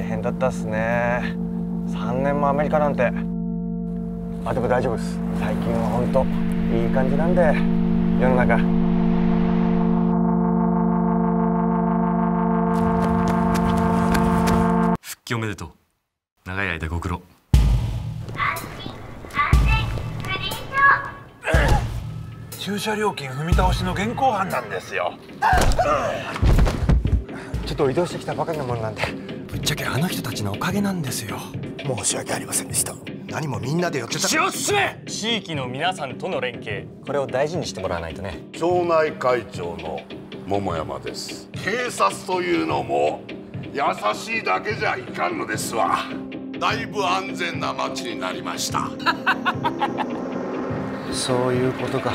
変だったっすね。3年もアメリカなんて。あでも大丈夫です。最近は本当いい感じなんで世の中。復帰おめでとう。長い間ご苦労。駐車料金踏み倒しの現行犯なんですよ。ちょっと移動してきたばかりのものなんでぶっちゃけあの人たちのおかげなんですよ。申し訳ありませんでした。何もみんなでやってた。血を進め！地域の皆さんとの連携。これを大事にしてもらわないとね。町内会長の桃山です。警察というのも優しいだけじゃいかんのですわ。だいぶ安全な町になりました。そういうことか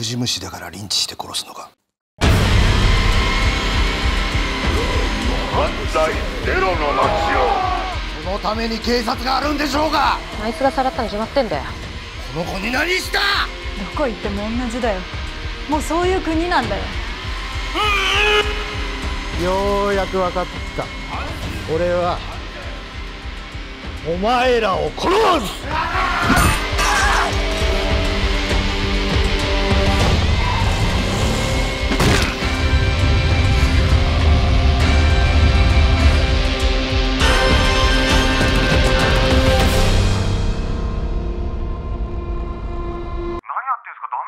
無事無視だからリンチして殺すのか犯罪ゼロの町を。そのために警察があるんでしょうが。あいつがさらったに決まってんだよ。この子に何した？どこ行っても同じだよ。もうそういう国なんだよ。ようやく分かった。俺はお前らを殺す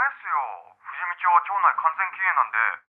ですよ。富士見町は町内完全禁煙なんで。